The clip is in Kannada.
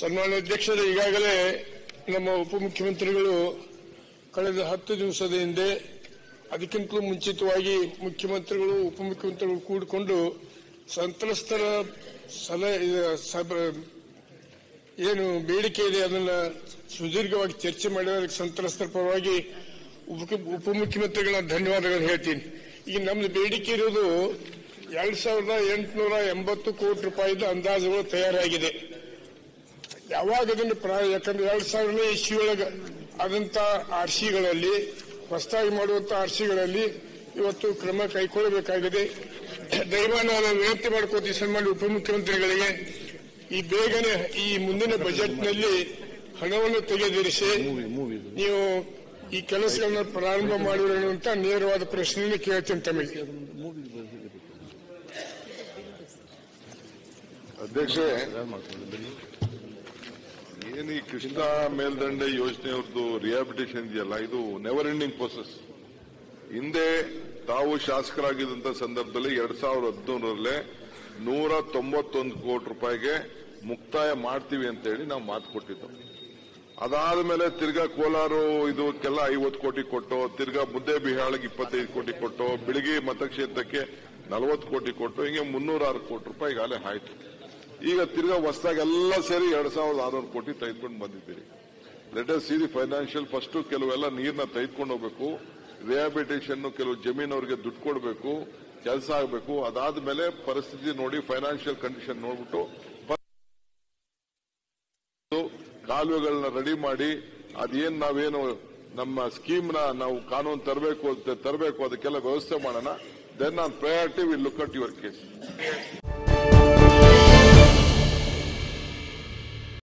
ಸನ್ಮಾನ್ಯ ಅಧ್ಯಕ್ಷರೇ, ಈಗಾಗಲೇ ನಮ್ಮ ಉಪಮುಖ್ಯಮಂತ್ರಿಗಳು ಕಳೆದ ಹತ್ತು ದಿವಸದ ಹಿಂದೆ ಅದಕ್ಕಿಂತಲೂ ಮುಂಚಿತವಾಗಿ ಮುಖ್ಯಮಂತ್ರಿಗಳು, ಉಪಮುಖ್ಯಮಂತ್ರಿಗಳು ಕೂಡಿಕೊಂಡು ಸಂತ್ರಸ್ತರ ಸಲಹೆ ಏನು ಬೇಡಿಕೆ ಇದೆ ಅದನ್ನ ಸುದೀರ್ಘವಾಗಿ ಚರ್ಚೆ ಮಾಡಿದ ಸಂತ್ರಸ್ತರ ಪರವಾಗಿ ಉಪ- ಉಪಮುಖ್ಯಮಂತ್ರಿಗಳ ಧನ್ಯವಾದಗಳು ಹೇಳ್ತೀನಿ. ಈಗ ನಮ್ದು ಬೇಡಿಕೆ ಇರೋದು ಎರಡ್ ಸಾವಿರದ ಎಂಟುನೂರ ಎಂಬತ್ತು ಕೋಟಿ ರೂಪಾಯಿದ ಅಂದಾಜುಗಳು ತಯಾರಾಗಿದೆ. ಅದನ್ನು ಪ್ರಾಯ ಯಾಕಂದ್ರೆ ಎರಡ್ ಸಾವಿರನೇ ಇಸ್ವಿಯೊಳಗೆ ಆದಂತ ಆರ್ಸಿಗಳಲ್ಲಿ, ಹೊಸದಾಗಿ ಮಾಡುವಂತ ಆರ್ಸಿಗಳಲ್ಲಿ ಇವತ್ತು ಕ್ರಮ ಕೈಗೊಳ್ಳಬೇಕಾಗಿದೆ. ದಯಮಾಡಿ ನಾನು ವಿನಂತಿ ಮಾಡ್ಕೋತೀವಿ ಸನ್ಮಾನ್ಯ ಉಪಮುಖ್ಯಮಂತ್ರಿಗಳಿಗೆ, ಈ ಬೇಗನೆ, ಈ ಮುಂದಿನ ಬಜೆಟ್ನಲ್ಲಿ ಹಣವನ್ನು ತೆಗೆದಿರಿಸಿ ನೀವು ಈ ಕೆಲಸಗಳನ್ನ ಪ್ರಾರಂಭ ಮಾಡಿರೋ ಅಂತ ನೇರವಾದ ಪ್ರಶ್ನೆಯನ್ನು ಕೇಳ್ತೀನಿ ತಮಗೆ. ಅಧ್ಯಕ್ಷ ಏನು ಈ ಕೃಷ್ಣ ಮೇಲ್ದಂಡೆ ಯೋಜನೆಯವ್ರದ್ದು ರಿಹಾಬಿಟೇಷನ್ ಇದೆಯಲ್ಲ, ಇದು ನೆವರ್ ಎಂಡಿಂಗ್ ಪ್ರೋಸೆಸ್ ಹಿಂದೆ ತಾವು ಶಾಸಕರಾಗಿದ್ದಂತ ಸಂದರ್ಭದಲ್ಲಿ ಎರಡ್ ಸಾವಿರದ ಹದಿನೂರರಲ್ಲೇ ನೂರ ತೊಂಬತ್ತೊಂದು ಕೋಟಿ ರೂಪಾಯಿಗೆ ಮುಕ್ತಾಯ ಮಾಡ್ತೀವಿ ಅಂತ ಹೇಳಿ ನಾವು ಮಾತು ಕೊಟ್ಟಿದ್ದು. ಅದಾದ ಮೇಲೆ ತಿರ್ಗಾ ಕೋಲಾರ ಇದಕ್ಕೆಲ್ಲ ಐವತ್ತು ಕೋಟಿ ಕೊಟ್ಟು, ತಿರ್ಗಾ ಮುದ್ದೆ ಬಿಹಾಳಿಗೆ ಇಪ್ಪತ್ತೈದು ಕೋಟಿ ಕೊಟ್ಟು, ಬಿಳಿಗಿ ಮತಕ್ಷೇತ್ರಕ್ಕೆ ನಲವತ್ತು ಕೋಟಿ ಕೊಟ್ಟು, ಹಿಂಗೆ ಮುನ್ನೂರಾರು ಕೋಟಿ ರೂಪಾಯಿ ಈಗಾಗಲೇ ಆಯ್ತು. ಈಗ ತಿರ್ಗಾ ಹೊಸದಾಗೆಲ್ಲ ಸೇರಿ ಎರಡ್ ಸಾವಿರದ ಆರುನೂರು ಕೋಟಿ ತೆಗೆದುಕೊಂಡು ಬಂದಿದ್ದೀರಿ. Letter see the financial first ಕೆಲವೆಲ್ಲ ನೀರನ್ನ ತೆಗೆದುಕೊಂಡು ಹೋಗ್ಬೇಕು. ರಿಹಾಬಿಟೇಷನ್ ಕೆಲವು ಜಮೀನವರಿಗೆ ದುಡ್ಡು ಕೊಡಬೇಕು, ಕೆಲಸ ಆಗಬೇಕು. ಅದಾದ ಮೇಲೆ ಪರಿಸ್ಥಿತಿ ನೋಡಿ ಫೈನಾನ್ಷಿಯಲ್ ಕಂಡೀಷನ್ ನೋಡ್ಬಿಟ್ಟು ಕಾಲುವೆಗಳನ್ನ ರೆಡಿ ಮಾಡಿ, ಅದೇನ್ ನಾವೇನು ನಮ್ಮ ಸ್ಕೀಮ್ನ ನಾವು ಕಾನೂನು ತರಬೇಕು ತರಬೇಕು, ಅದಕ್ಕೆಲ್ಲ ವ್ಯವಸ್ಥೆ ಮಾಡೋಣ. Then on priority will look at your case